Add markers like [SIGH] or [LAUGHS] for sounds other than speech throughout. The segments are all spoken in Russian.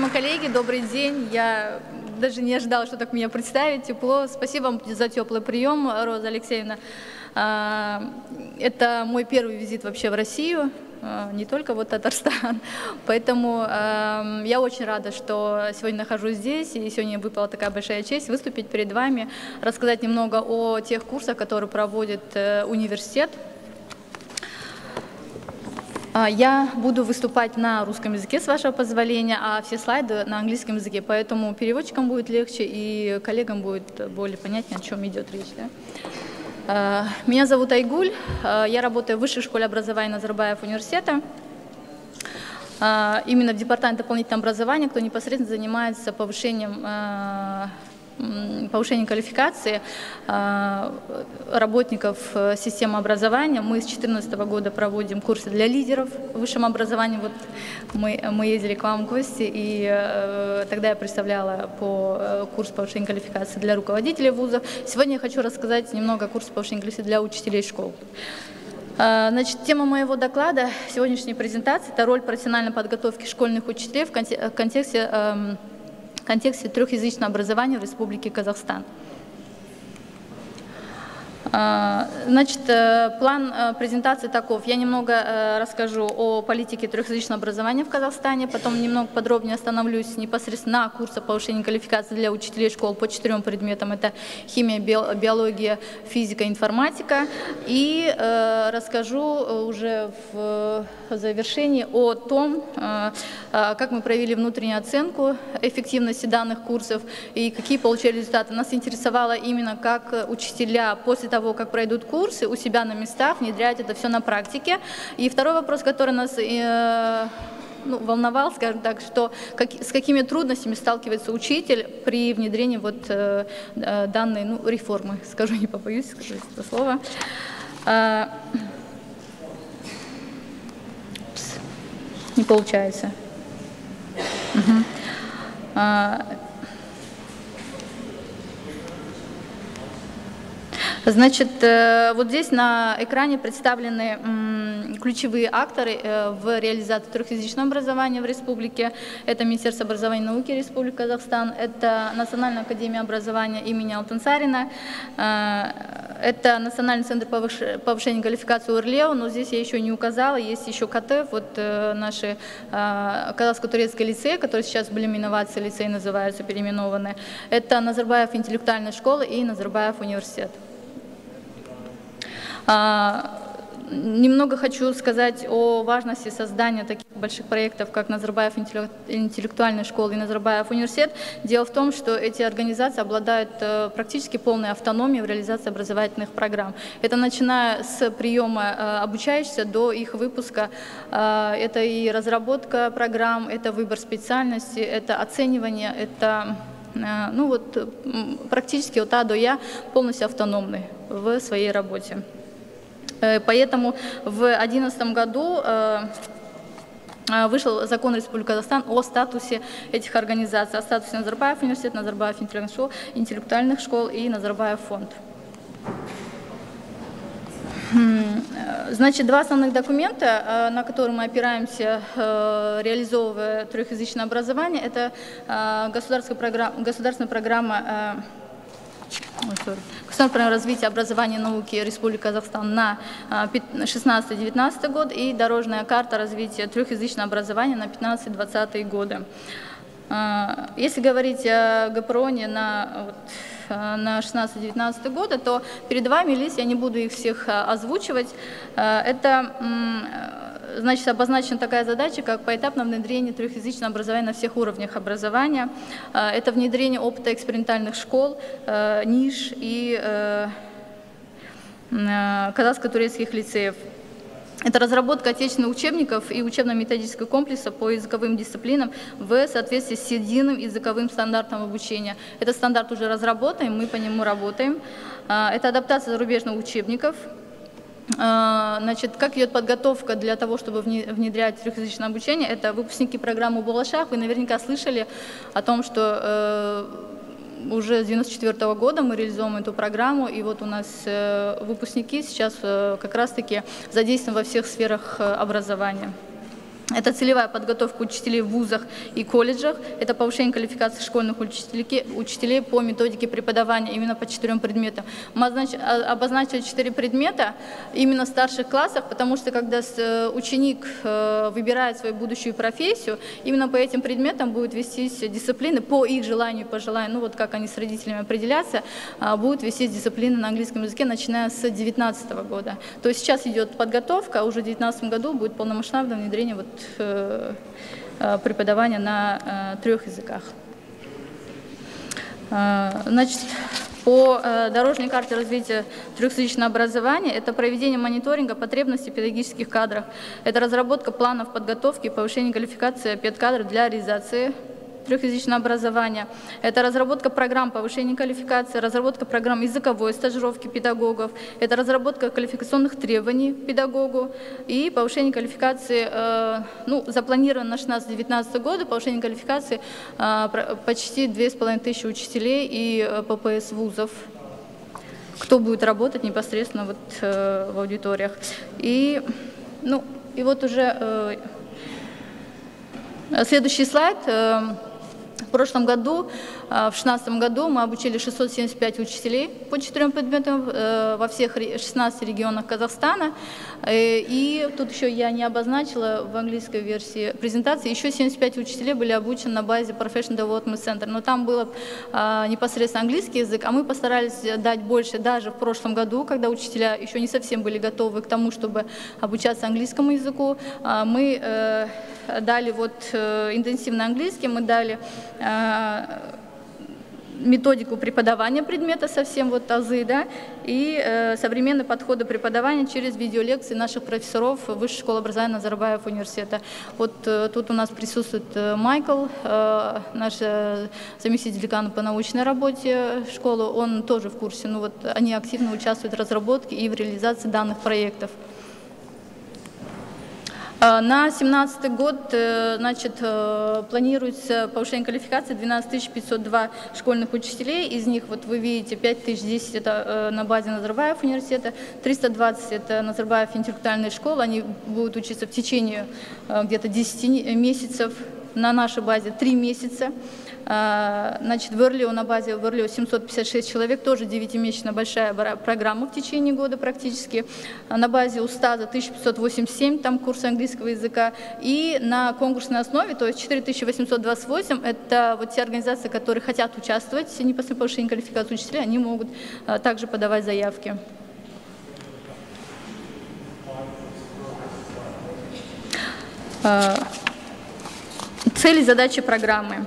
Уважаемые коллеги, добрый день. Я даже не ожидала, что так меня представить. Тепло. Спасибо вам за теплый прием, Роза Алексеевна. А, это мой первый визит вообще в Россию, а, не только вот Татарстан. [LAUGHS] Поэтому э, я очень рада, что сегодня нахожусь здесь, и сегодня выпала такая большая честь выступить перед вами, рассказать немного о тех курсах, которые проводит э, университет а, я буду выступать на русском языке, с вашего позволения, а все слайды на английском языке, поэтому переводчикам будет легче и коллегам будет более понятнее, о чем идет речь. Да? А, меня зовут Айгуль, а, я работаю в Высшей школе образования Назарбаев университета, именно в Департаменте дополнительного образования, кто непосредственно занимается повышением повышение квалификации а, работников э, системы образования. Мы с 2014 года проводим курсы для лидеров в высшем образовании. Вот мы, мы ездили к вам в гости, и э, тогда я представляла по э, курсу повышения квалификации для руководителей вузов. Сегодня я хочу рассказать немного о курсе повышения квалификации для учителей школ. А, значит, тема моего доклада, сегодняшней презентации – это роль профессиональной подготовки школьных учителей в контексте эм, контексте трехязычного образования в Республике Казахстан. А, значит, э, план э, презентации таков. Я немного э, расскажу о политике трехязычного образования в Казахстане, потом немного подробнее остановлюсь непосредственно на курсах повышения квалификации для учителей школ по четырем предметам. Это химия, биология, физика, информатика. И расскажу уже в завершении о том, как мы провели внутреннюю оценку эффективности данных курсов и какие получили результаты. Нас интересовало именно, как учителя после того, того, как пройдут курсы, у себя на местах внедрять это все на практике. И второй вопрос, который нас э, ну, волновал, скажем так, что как, с какими трудностями сталкивается учитель при внедрении вот э, э данной ну, реформы, скажу, не побоюсь сказать это слово. А, не получается. Угу. Значит, э, вот здесь на экране представлены ключевые акторы э, в реализации трехязычного образования в республике. Это Министерство образования и науки Республики Казахстан, это Национальная академия образования имени Алтансарина, э, это Национальный центр повышения квалификации УРЛЕО, но здесь я еще не указала, есть еще КТ, вот наши Казахско-турецкие лицеи, которые сейчас были инновации лицеи называются, переименованы. Это Назарбаев интеллектуальная школа и Назарбаев университет. А, немного хочу сказать о важности создания таких больших проектов, как Назарбаев интеллектуальная школа и Назарбаев университет. Дело в том, что эти организации обладают э, практически полной автономией в реализации образовательных программ. Это начиная с приема э, обучающихся до их выпуска. Э, это и разработка программ, это выбор специальности, это оценивание, это ну вот, практически от А до Я полностью автономны в своей работе. Э, поэтому в 2011 году э, э, вышел закон Республики Казахстан о статусе этих организаций, о статусе Назарбаев университет, Назарбаев интеллектуальных школ и Назарбаев фонд. Значит, два основных документа, на которые мы опираемся, реализовывая трехязычное образование, это государственная программа, государственная программа Государственное развитие образования и науки Республики Казахстан на 16-19 а, год и дорожная карта развития трехязычного образования на 15-20 годы. А, если говорить о ГПРОНе на, а, на 16-19 годы, то перед вами лист, я не буду их всех озвучивать, это значит, обозначена такая задача, как поэтапное внедрение трехязычного образования на всех уровнях образования. А, это внедрение опыта экспериментальных школ, а, ниш и а, казахско-турецких лицеев. Это разработка отечественных учебников и учебно-методического комплекса по языковым дисциплинам в соответствии с единым языковым стандартом обучения. Этот стандарт уже разработан, мы по нему работаем. Это адаптация зарубежных учебников, значит, как идет подготовка для того, чтобы внедрять трехязычное обучение? Это выпускники программы «Балашах». Вы наверняка слышали о том, что э, уже с 1994 года мы реализуем эту программу, и вот у нас э, выпускники сейчас э, как раз-таки задействованы во всех сферах образования. Это целевая подготовка учителей в вузах и колледжах, это повышение квалификации школьных учителей, по методике преподавания именно по четырем предметам. Мы а, обозначили четыре предмета именно в старших классах, потому что когда э, ученик э, выбирает свою будущую профессию, именно по этим предметам будут вестись дисциплины по их желанию по желанию, ну вот как они с родителями определятся, а, будут вестись дисциплины на английском языке, начиная с 2019 года. То есть сейчас идет подготовка, а уже в 2019 году будет полномасштабное внедрение вот Э, э, преподавания на э, трех языках. Значит, по дорожной карте развития трехязычного образования это проведение мониторинга потребностей педагогических кадров, это разработка планов подготовки и повышения квалификации педкадров для реализации трехязычное образование. Это разработка программ повышения квалификации, разработка программ языковой стажировки педагогов, это разработка квалификационных требований педагогу и повышение квалификации, э, ну, запланировано на 16-19 годы, повышение квалификации э, почти 2500 учителей и э, ППС вузов кто будет работать непосредственно вот, э, в аудиториях. И, ну, и вот уже э, следующий слайд. Э, в прошлом году, в 2016 году, мы обучили 675 учителей по четырем предметам э, во всех 16 регионах Казахстана. Э, и тут еще я не обозначила в английской версии презентации, еще 75 учителей были обучены на базе Professional Development Center. Но там был а, непосредственно английский язык, а мы постарались дать больше даже в прошлом году, когда учителя еще не совсем были готовы к тому, чтобы обучаться английскому языку. А, мы э, дали вот интенсивно английский, мы дали методику преподавания предмета совсем вот азы, да, и э, современные подходы преподавания через видеолекции наших профессоров Высшей школы образования Назарбаев университета. Вот э, тут у нас присутствует э, Майкл, э, наш э, заместитель декана по научной работе школы, он тоже в курсе, ну вот они активно участвуют в разработке и в реализации данных проектов. А, на 2017 год э, значит, э, планируется повышение квалификации 12 502 школьных учителей, из них вот вы видите 5010 это э, на базе Назарбаев университета, 320 это Назарбаев интеллектуальная школа, они будут учиться в течение где-то 10 месяцев, на нашей базе 3 месяца. А, значит, в Эрлио, на базе в Эрлио 756 человек, тоже 9-месячная большая программа в течение года практически. А, на базе УСТАЗа 1587, там курс английского языка. И на конкурсной основе, то есть 4828, это вот те организации, которые хотят участвовать в непосредственно повышении квалификации учителей, они могут а, также подавать заявки. Цели задачи программы.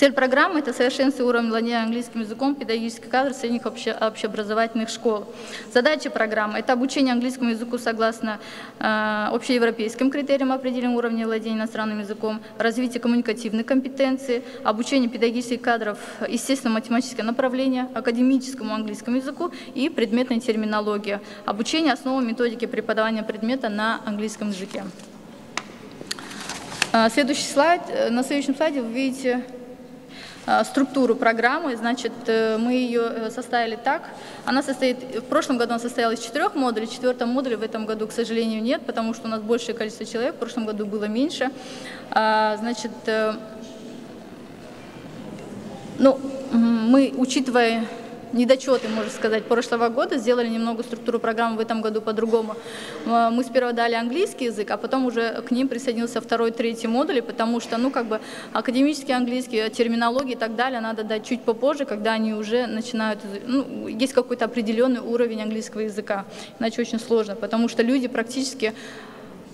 Цель программы – это совершенствование уровня владения английским языком педагогических кадров средних обще, общеобразовательных школ. Задача программы – это обучение английскому языку согласно э, общеевропейским критериям определения уровня владения иностранным языком, развитие коммуникативной компетенции, обучение педагогических кадров естественно-математическое направление, академическому английскому языку и предметной терминологии, обучение основам методики преподавания предмета на английском языке. Э, следующий слайд. Э, на следующем слайде вы видите структуру программы, значит, э, мы ее э, составили так. Она состоит, в прошлом году она состояла из четырех модулей, в четвертом модуле в этом году, к сожалению, нет, потому что у нас большее количество человек, в прошлом году было меньше. А, значит, ну, мы, учитывая недочеты, можно сказать, прошлого года, сделали немного структуру программы в этом году по-другому. Э, мы сперва дали английский язык, а потом уже к ним присоединился второй, третий модули, потому что, ну, как бы академический английский, терминологии и так далее надо дать чуть попозже, когда они уже начинают, ну, есть какой-то определенный уровень английского языка, иначе очень сложно, потому что люди практически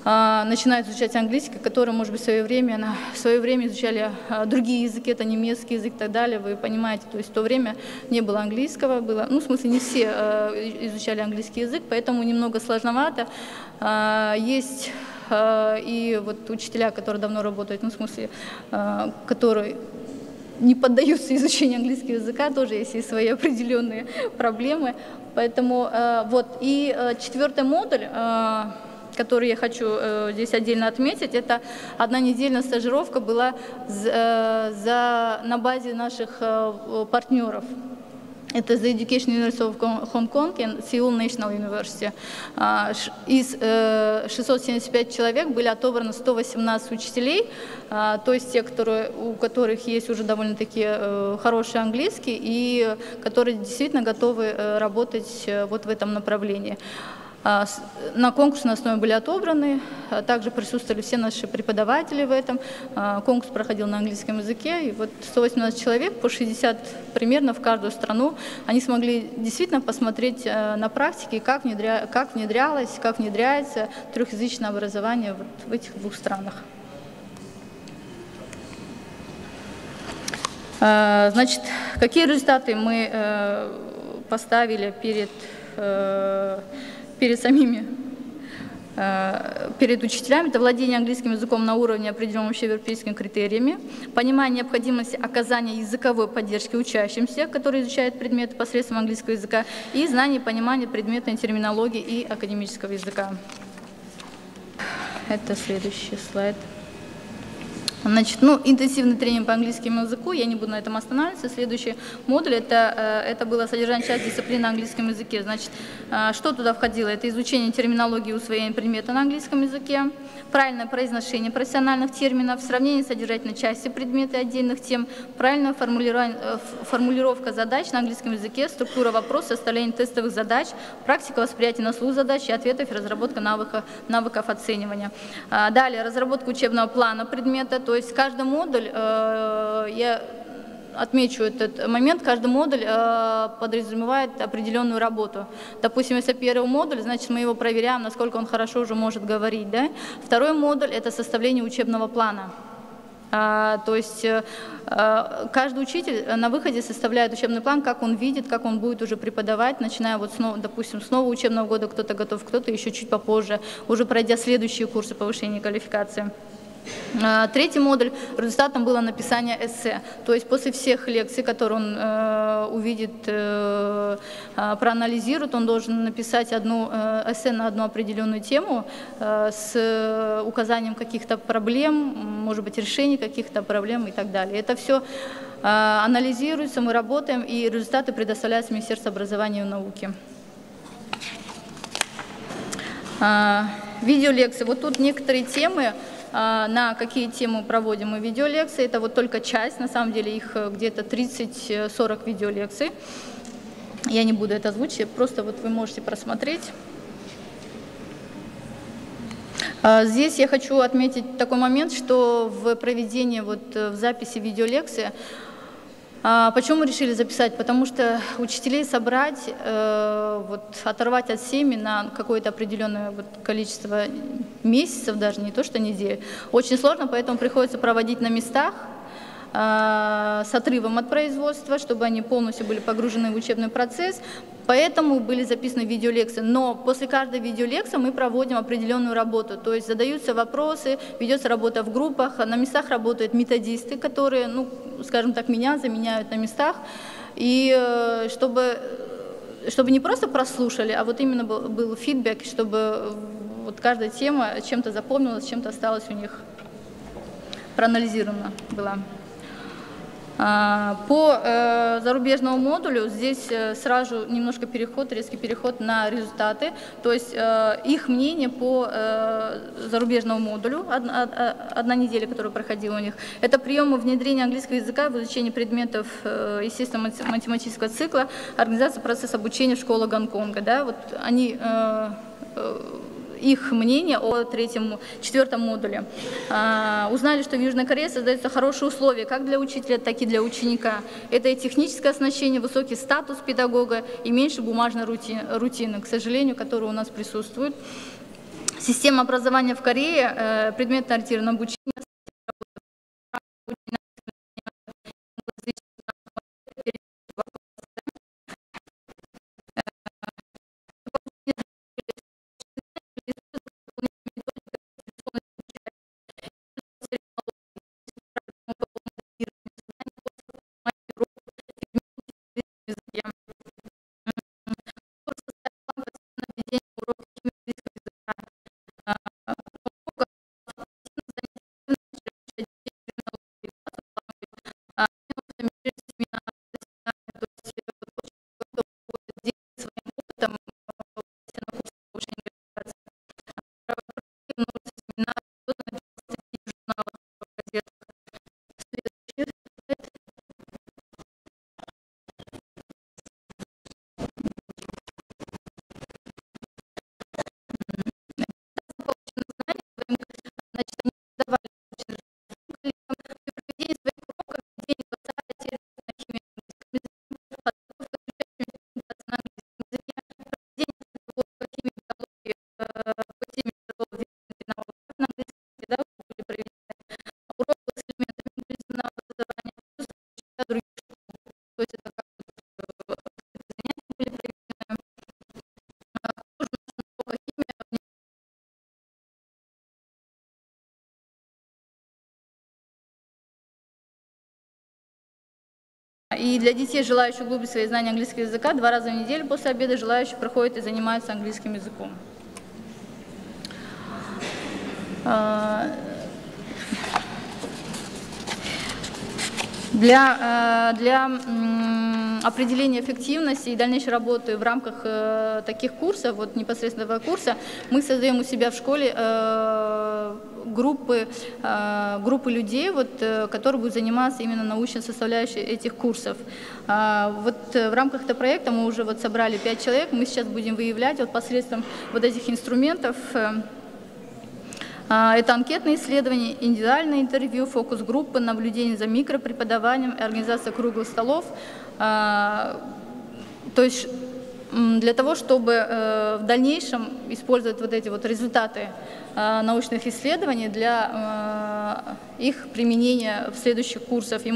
начинают изучать английский, который, может быть, в свое время, на, свое время изучали а, другие языки, это немецкий язык и так далее, вы понимаете, то есть в то время не было английского, было, ну, в смысле, не все а, изучали английский язык, поэтому немного сложновато. Есть и вот учителя, которые давно работают, ну, в смысле, которые не поддаются изучению английского языка, тоже есть и свои определенные проблемы. Поэтому вот, и четвертый модуль, который я хочу э, здесь отдельно отметить, это одна недельная стажировка была за, э, за, на базе наших э, партнеров. это The Education University of Hong Kong и Seoul National University. А, из 675 э, человек были отобраны 118 учителей, а, то есть те, которые, у которых есть уже довольно-таки э, хороший английский и которые действительно готовы работать вот в этом направлении. А, на конкурсной основе были отобраны, а также присутствовали все наши преподаватели в этом. А, конкурс проходил на английском языке, и вот 118 человек, по 60 примерно в каждую страну, они смогли действительно посмотреть на практике, как, внедря... как внедрялось, как внедряется трехязычное образование вот в этих двух странах. Значит, какие результаты мы э, поставили перед э, перед самими э, перед учителями, это владение английским языком на уровне, определенном общеевропейскими критериями, понимание необходимости оказания языковой поддержки учащимся, которые изучают предметы посредством английского языка, и знание и понимание предметной терминологии и академического языка. Это следующий слайд. Значит, ну, интенсивный тренинг по английскому языку, я не буду на этом останавливаться. Следующий модуль, это, э, это было содержание часть дисциплины на английском языке. Значит, э, что туда входило? Это изучение терминологии и усвоение предмета на английском языке, правильное произношение профессиональных терминов, сравнение содержательной части предмета отдельных тем, правильная э, формулировка задач на английском языке, структура вопроса, составление тестовых задач, практика восприятия на слух задач и ответов, разработка навыков, навыков оценивания. Далее, разработка учебного плана предмета, то есть каждый модуль, э, я отмечу этот момент, каждый модуль э, подразумевает определенную работу. Допустим, если первый модуль, значит мы его проверяем, насколько он хорошо уже может говорить. Да? Второй модуль – это составление учебного плана. А, то есть э, каждый учитель на выходе составляет учебный план, как он видит, как он будет уже преподавать, начиная вот, с, допустим, с нового учебного года кто-то готов, кто-то еще чуть попозже, уже пройдя следующие курсы повышения квалификации. А, третий модуль, результатом было написание эссе. То есть после всех лекций, которые он э, увидит, э, а, проанализирует, он должен написать одну э, эссе на одну определенную тему э, с указанием каких-то проблем, может быть, решений каких-то проблем и так далее. Это все э, анализируется, мы работаем, и результаты предоставляются Министерству образования и науки. Э, видеолекции. Вот тут некоторые темы, а, на какие темы проводим мы видеолекции. Это вот только часть, на самом деле их э, где-то 30-40 видеолекций. Я не буду это озвучивать, просто вот вы можете просмотреть. А, здесь я хочу отметить такой момент, что в проведении, вот, э, в записи видеолекции почему мы решили записать? Потому что учителей собрать, э, вот, оторвать от семьи на какое-то определенное вот, количество месяцев, даже не то что недель, очень сложно, поэтому приходится проводить на местах, а, с отрывом от производства, чтобы они полностью были погружены в учебный процесс. Поэтому были записаны видеолекции. Но после каждой видеолекции мы проводим определенную работу. То есть задаются вопросы, ведется работа в группах. На местах работают методисты, которые, ну, скажем так, меня заменяют на местах. И э, чтобы, чтобы не просто прослушали, а вот именно был, был фидбэк, чтобы вот каждая тема чем-то запомнилась, чем-то осталась у них проанализирована была. А, по э, зарубежному модулю здесь э, сразу немножко переход, резкий переход на результаты, то есть э, их мнение по зарубежному модулю, одна неделя, которая проходила у них, это приемы внедрения английского языка в изучении предметов естественно-математического цикла, организация процесса обучения в школах Гонконга. Да, вот они их мнение о третьем, четвертом модуле. А, узнали, что в Южной Корее создаются хорошие условия как для учителя, так и для ученика. Это и техническое оснащение, высокий статус педагога и меньше бумажной рутины, к сожалению, которая у нас присутствует. Система образования в Корее, э, предметно-ориентированное обучение, И для детей, желающих углубить свои знания английского языка, два раза в неделю после обеда желающие проходят и занимаются английским языком. Для, для определения эффективности и дальнейшей работы в рамках э, таких курсов, вот непосредственно этого курса, мы создаем у себя в школе э, группы, э, группы людей, вот, которые будут заниматься именно научной составляющей этих курсов. Вот в рамках этого проекта мы уже вот собрали пять человек, мы сейчас будем выявлять вот посредством вот этих инструментов это анкетные исследования, индивидуальное интервью, фокус-группы, наблюдение за микропреподаванием, организация круглых столов, то есть для того, чтобы э, в дальнейшем использовать вот эти вот результаты э, научных исследований для э, их применения в следующих курсах и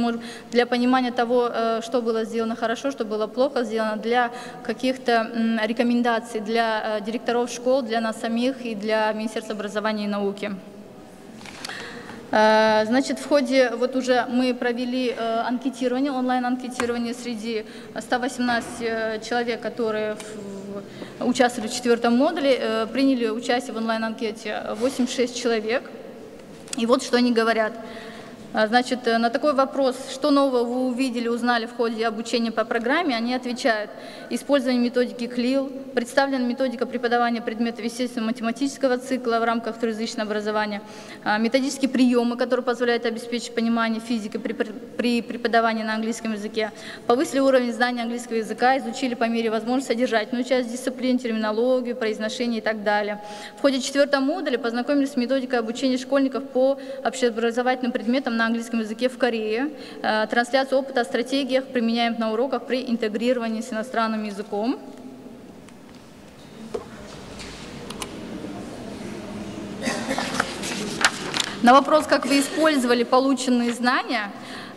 для понимания того, что было сделано хорошо, что было плохо сделано, для каких-то рекомендаций для директоров школ, для нас самих и для Министерства образования и науки. Э, значит, в ходе, вот уже мы провели э, анкетирование, онлайн-анкетирование среди 118 э, человек, которые участвовали в четвертом модуле, приняли участие в онлайн-анкете 86 человек. И вот что они говорят. А, значит, э, на такой вопрос, что нового вы увидели, узнали в ходе обучения по программе, они отвечают, использование методики КЛИЛ, представлена методика преподавания предметов естественно-математического цикла в рамках трехязычного образования, а, методические приемы, которые позволяют обеспечить понимание физики при, при преподавании на английском языке, повысили уровень знания английского языка, изучили по мере возможности содержательную часть дисциплин, терминологию, произношение и так далее. В ходе четвертого модуля познакомились с методикой обучения школьников по общеобразовательным предметам на английском языке в Корее, э, трансляцию опыта о стратегиях применяем на уроках при интегрировании с иностранным языком. На вопрос, как вы использовали полученные знания,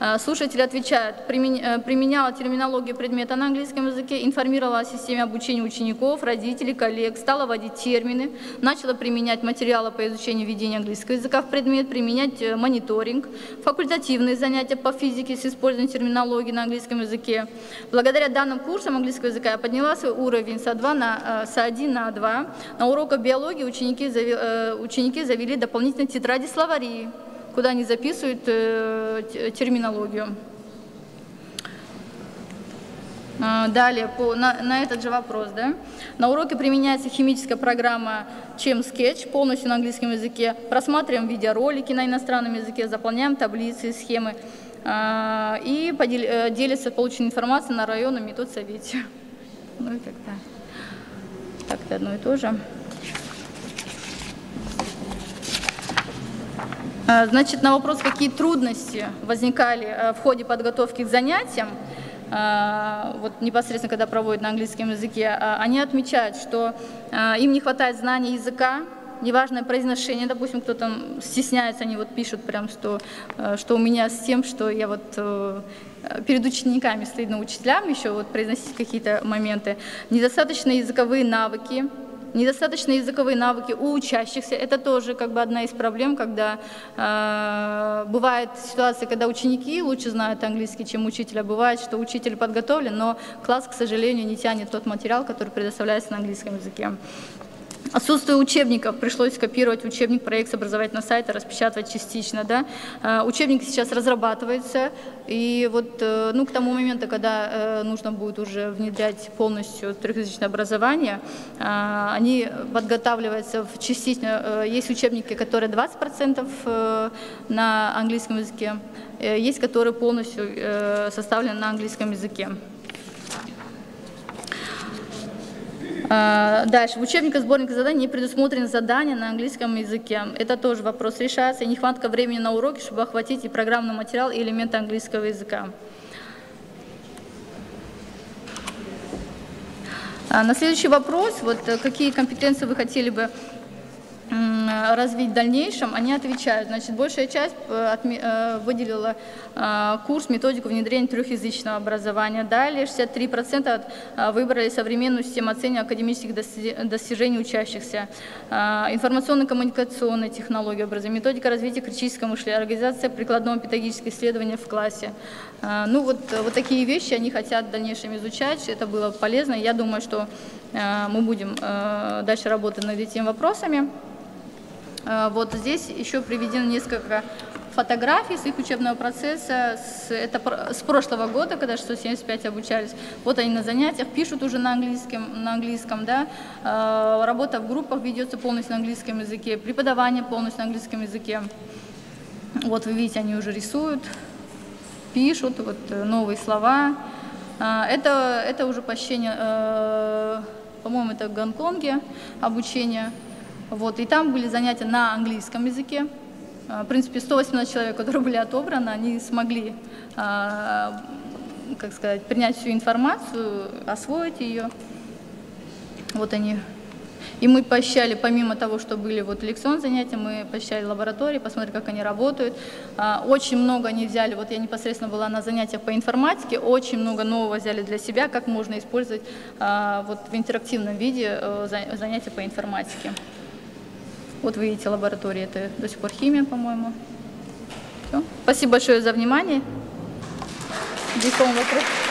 Э, слушатели отвечают, э, применяла терминологию предмета на английском языке, информировала о системе обучения учеников, родителей, коллег, стала вводить термины, начала применять материалы по изучению ведения английского языка в предмет, применять э, мониторинг, факультативные занятия по физике с использованием терминологии на английском языке. Благодаря данным курсам английского языка я подняла свой уровень с А2 на С1 на А2. На уроках биологии ученики, ученики завели дополнительные тетради словари куда они записывают э, терминологию. А, далее, по, на, на этот же вопрос. Да? На уроке применяется химическая программа чем Sketch, полностью на английском языке. Просматриваем видеоролики на иностранном языке, заполняем таблицы, схемы э, и подел, э, делится полученной информацией на районном метод совете. [LAUGHS] Ну и как-то так-то одно и то же. Значит, на вопрос, какие трудности возникали э, в ходе подготовки к занятиям, а, вот непосредственно когда проводят на английском языке, они отмечают, что им не хватает знания языка, неважное произношение, допустим, кто там стесняется, они вот пишут прям, что, э, что у меня с тем, что я вот э, перед учениками стыдно учителям еще вот произносить какие-то моменты, недостаточные языковые навыки, Недостаточные языковые навыки у учащихся – это тоже как бы одна из проблем, когда э, бывает ситуация, когда ученики лучше знают английский, чем учитель, а бывает, что учитель подготовлен, но класс, к сожалению, не тянет тот материал, который предоставляется на английском языке. Отсутствие учебников, пришлось копировать учебник, проект образовательного сайта, распечатывать частично. Да? А, учебник сейчас разрабатывается, и вот э, ну, к тому моменту, когда э, нужно будет уже внедрять полностью трехязычное образование, они подготавливаются в частично. Э, есть учебники, которые 20% на английском языке, есть, которые полностью составлены на английском языке. А, дальше. В учебниках сборника заданий не предусмотрены задания на английском языке. Это тоже вопрос решается. И нехватка времени на уроки, чтобы охватить и программный материал, и элементы английского языка. А, на следующий вопрос, вот э, какие компетенции вы хотели бы развить в дальнейшем, они отвечают. Значит, большая часть э, э, выделила э, курс методику внедрения трехязычного образования. Далее 63% от- э, выбрали современную систему оценивания академических достижений учащихся, э, информационно-коммуникационные технологии образования, методика развития критического мышления, организация прикладного педагогического исследования в классе. Э, Ну вот, э, вот такие вещи они хотят в дальнейшем изучать, это было полезно. Я думаю, что э, мы будем э, дальше работать над этими вопросами. Э, Вот здесь еще приведено несколько фотографий с их учебного процесса. С, это с прошлого года, когда 675 обучались. Вот они на занятиях, пишут уже на английском, на английском да. Э, Работа в группах ведется полностью на английском языке, преподавание полностью на английском языке. Вот вы видите, они уже рисуют, пишут вот, э, новые слова. Это, это уже посещение, по-моему, это в Гонконге обучение. Вот, и там были занятия на английском языке. А, В принципе, 118 человек, которые были отобраны, они смогли, а, как сказать, принять всю информацию, освоить ее. Вот они. И мы поощряли, помимо того, что были вот лекционные занятия, мы поощряли лаборатории, посмотрели, как они работают. А, Очень много они взяли, вот я непосредственно была на занятиях по информатике, очень много нового взяли для себя, как можно использовать вот в интерактивном виде э, за- занятия по информатике. Вот вы видите лаборатории, это до сих пор химия, по-моему. Спасибо большое за внимание. Диплом вопрос.